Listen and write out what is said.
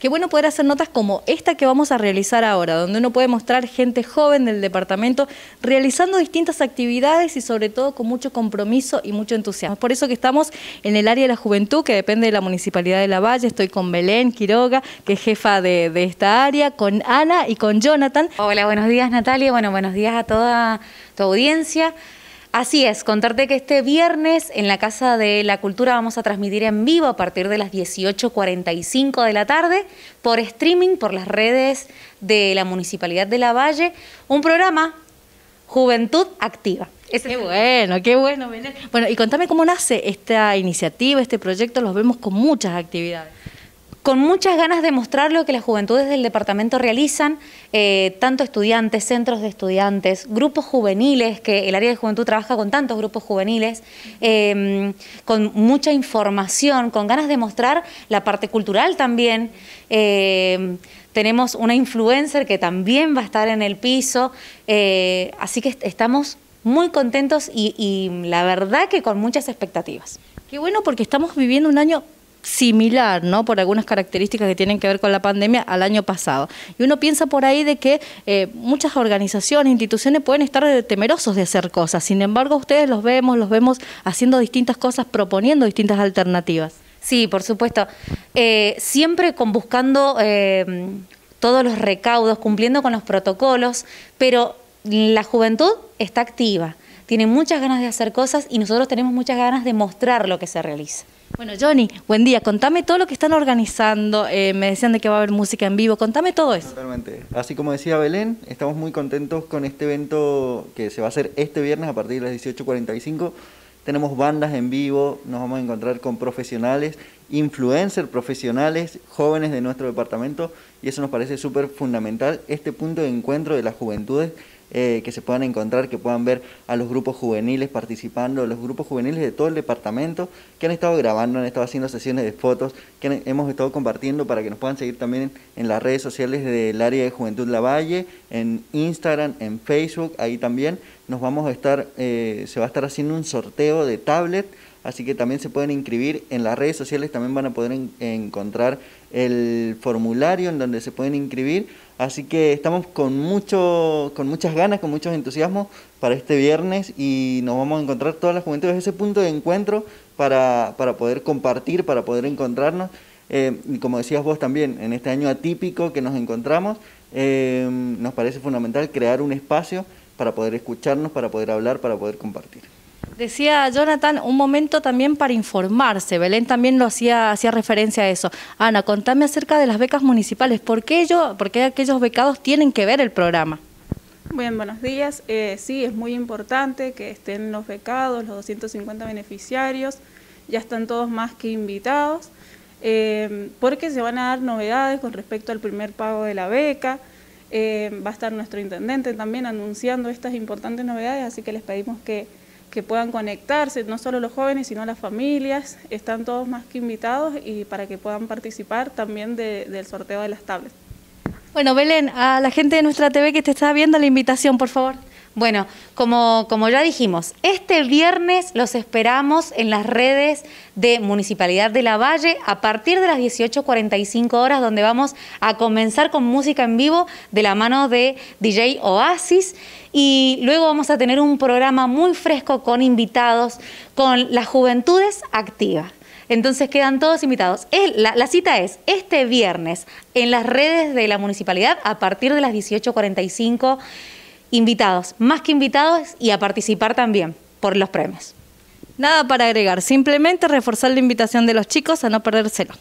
Qué bueno poder hacer notas como esta que vamos a realizar ahora, donde uno puede mostrar gente joven del departamento realizando distintas actividades y sobre todo con mucho compromiso y mucho entusiasmo. Por eso que estamos en el área de la juventud, que depende de la Municipalidad de La Valle. Estoy con Belén Quiroga, que es jefa de, de esta área, con Ana y con Jonathan. Hola, buenos días Natalia, bueno, buenos días a toda tu audiencia. Así es, contarte que este viernes en la Casa de la Cultura vamos a transmitir en vivo a partir de las 18.45 de la tarde por streaming, por las redes de la Municipalidad de La Valle, un programa Juventud Activa. qué bueno, qué bueno, Belén. Bueno, y contame cómo nace esta iniciativa, este proyecto, los vemos con muchas actividades con muchas ganas de mostrar lo que las juventudes del departamento realizan, eh, tanto estudiantes, centros de estudiantes, grupos juveniles, que el área de juventud trabaja con tantos grupos juveniles, em, con mucha información, con ganas de mostrar la parte cultural también. Em, tenemos una influencer que también va a estar en el piso, eh, así que estamos muy contentos y, y la verdad que con muchas expectativas. Qué bueno porque estamos viviendo un año similar, ¿no? Por algunas características que tienen que ver con la pandemia al año pasado. Y uno piensa por ahí de que eh, muchas organizaciones, instituciones pueden estar temerosos de hacer cosas. Sin embargo, ustedes los vemos, los vemos haciendo distintas cosas, proponiendo distintas alternativas. Sí, por supuesto. Eh, siempre con buscando eh, todos los recaudos, cumpliendo con los protocolos, pero la juventud está activa, tiene muchas ganas de hacer cosas y nosotros tenemos muchas ganas de mostrar lo que se realiza. Bueno, Johnny, buen día. Contame todo lo que están organizando. Eh, me decían de que va a haber música en vivo. Contame todo eso. Totalmente. Así como decía Belén, estamos muy contentos con este evento que se va a hacer este viernes a partir de las 18.45. Tenemos bandas en vivo, nos vamos a encontrar con profesionales, influencers profesionales, jóvenes de nuestro departamento y eso nos parece súper fundamental, este punto de encuentro de las juventudes eh, que se puedan encontrar, que puedan ver a los grupos juveniles participando, los grupos juveniles de todo el departamento, que han estado grabando, han estado haciendo sesiones de fotos, que hemos estado compartiendo para que nos puedan seguir también en las redes sociales del área de Juventud Lavalle, en Instagram, en Facebook, ahí también nos vamos a estar, eh, se va a estar haciendo un sorteo de tablet, así que también se pueden inscribir en las redes sociales, también van a poder encontrar el formulario en donde se pueden inscribir Así que estamos con, mucho, con muchas ganas, con muchos entusiasmos para este viernes y nos vamos a encontrar todas las juventudes, ese punto de encuentro para, para poder compartir, para poder encontrarnos. Eh, y como decías vos también, en este año atípico que nos encontramos, eh, nos parece fundamental crear un espacio para poder escucharnos, para poder hablar, para poder compartir. Decía Jonathan, un momento también para informarse. Belén también lo hacía, hacía referencia a eso. Ana, contame acerca de las becas municipales. ¿Por qué, ello, por qué aquellos becados tienen que ver el programa? Bien, buenos días. Eh, sí, es muy importante que estén los becados, los 250 beneficiarios. Ya están todos más que invitados. Eh, porque se van a dar novedades con respecto al primer pago de la beca. Eh, va a estar nuestro intendente también anunciando estas importantes novedades, así que les pedimos que que puedan conectarse, no solo los jóvenes, sino las familias, están todos más que invitados y para que puedan participar también del sorteo de las tablets. Bueno, Belén, a la gente de nuestra TV que te está viendo, la invitación, por favor. Bueno, como, como ya dijimos, este viernes los esperamos en las redes de Municipalidad de La Valle a partir de las 18.45 horas, donde vamos a comenzar con música en vivo de la mano de DJ Oasis y luego vamos a tener un programa muy fresco con invitados, con las juventudes activas. Entonces quedan todos invitados. La, la, cita es este viernes en las redes de la municipalidad a partir de las 18.45 invitados, más que invitados y a participar también por los premios. Nada para agregar, simplemente reforzar la invitación de los chicos a no perdérselo.